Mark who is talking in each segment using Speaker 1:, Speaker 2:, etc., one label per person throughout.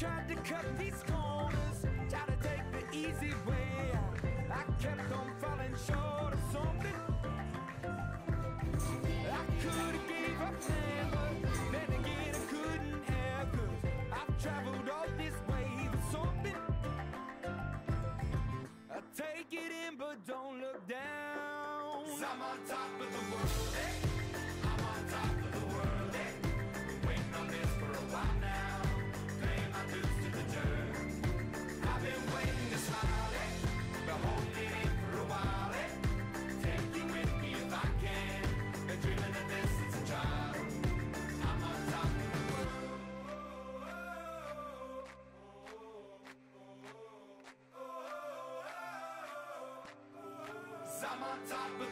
Speaker 1: Tried to cut these corners, try to take the easy way. I kept on falling short of something. I could have gave up then, but then again I couldn't have, cause I've traveled all this way for something. I take it in, but don't look down. i I'm on top of the world, eh? Top of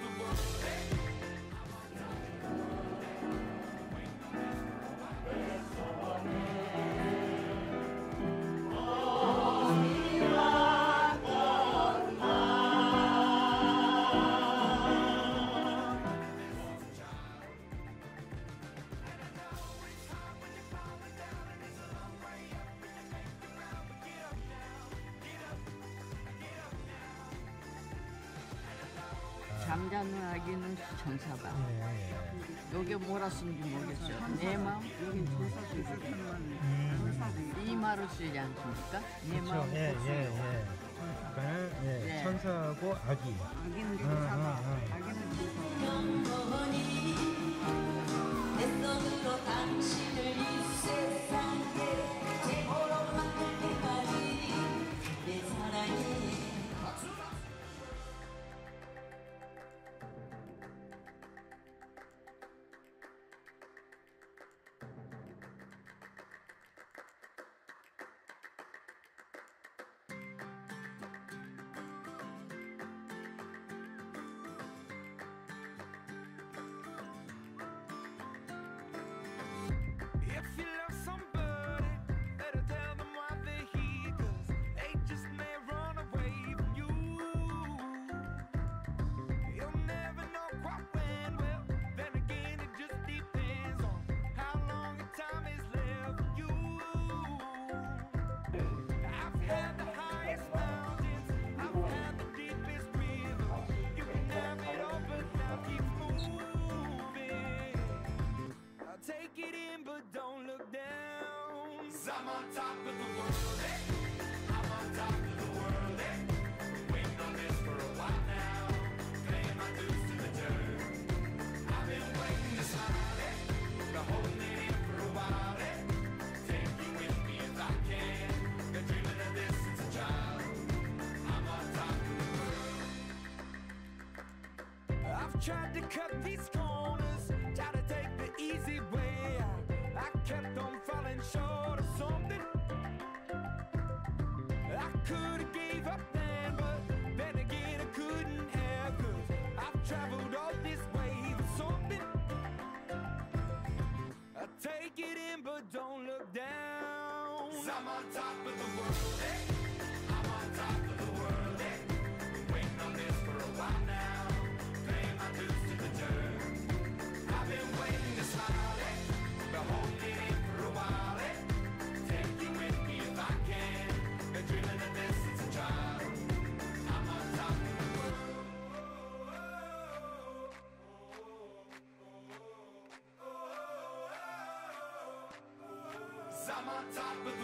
Speaker 2: 잠자는 아기는 정사바.
Speaker 3: 예, 예.
Speaker 2: 요게 뭐라 쓰는지 모르겠어요. 내 마음 여기 쓰실 때만 이 말을 쓰지 않습니까? 내
Speaker 3: 그렇죠.
Speaker 2: 마음
Speaker 3: 예. 예, 예. 그러니까는 예,
Speaker 2: 네.
Speaker 3: 천사하고 아기.
Speaker 2: 아기는
Speaker 3: 응,
Speaker 2: 정사바.
Speaker 3: 응, 응.
Speaker 2: 아기는 정사
Speaker 1: take it in, but don't look down. i I'm on top of the world, eh? I'm on top of the world, eh? Waiting on this for a while now. Paying my dues to the dirt. I've been waiting to smile, eh? Holding it in for a while, eh? Take you with me if I can. Been dreaming of this since a child. I'm on top of the world. I've tried to cut these corners, I could have gave up then, but then again I couldn't have, cause I've traveled all this way for something. I take it in, but don't look down. i I'm on top of the world, eh? I'm on top of the world, eh? Been waiting on this for a while now. My dues to the. Top of?